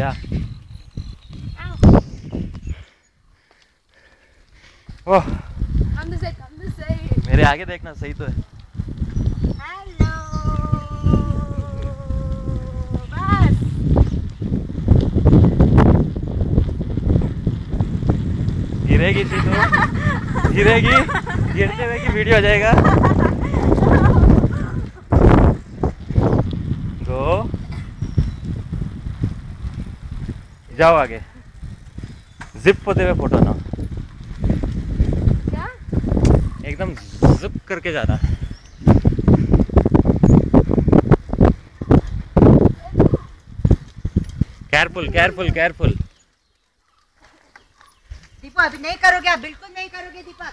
या ओह On the side, on the side. मेरे आगे देखना सही तो है। गिरेगी तो। गिरेगी। गिरते हुए की वीडियो आ जाएगा। जाओ आगे। जिप होते हुए फ़ोटो ना। क्या? एकदम जिप करके जाना। है केयरफुल केयरफुल केयरफुल दीपक अभी नहीं करोगे आप बिल्कुल नहीं करोगे दीपक